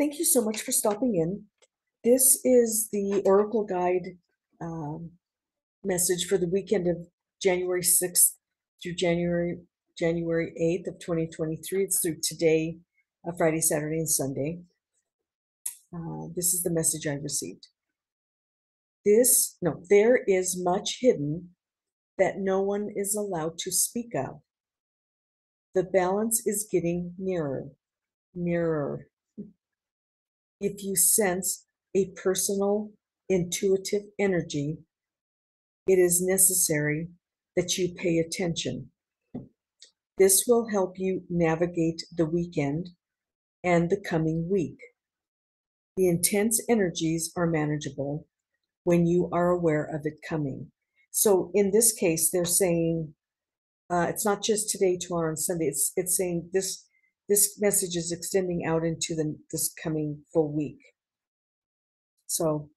thank you so much for stopping in. This is the Oracle Guide um, message for the weekend of January 6th through January January 8th of 2023. It's through today, uh, Friday, Saturday, and Sunday. Uh, this is the message I received. This, no, there is much hidden that no one is allowed to speak of. The balance is getting nearer, nearer. If you sense a personal, intuitive energy, it is necessary that you pay attention. This will help you navigate the weekend and the coming week. The intense energies are manageable when you are aware of it coming. So in this case, they're saying uh, it's not just today, tomorrow, and Sunday. It's it's saying this this message is extending out into the this coming full week. So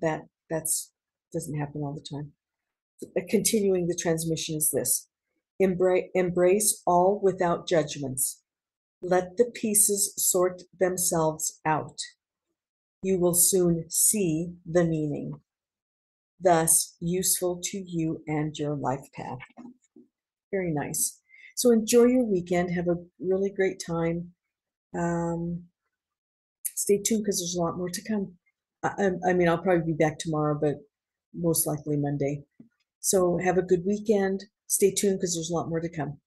that that's doesn't happen all the time. Uh, Continuing the transmission is this: embrace embrace all without judgments. Let the pieces sort themselves out. You will soon see the meaning thus useful to you and your life path. Very nice. So enjoy your weekend. Have a really great time. Um, stay tuned because there's a lot more to come. I, I- I mean, I'll probably be back tomorrow, but most likely Monday. So have a good weekend. Stay tuned because there's a lot more to come.